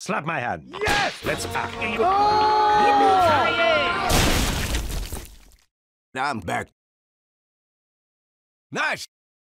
Slap my hand. Yes! Let's pack. Oh! I'm back. Nice!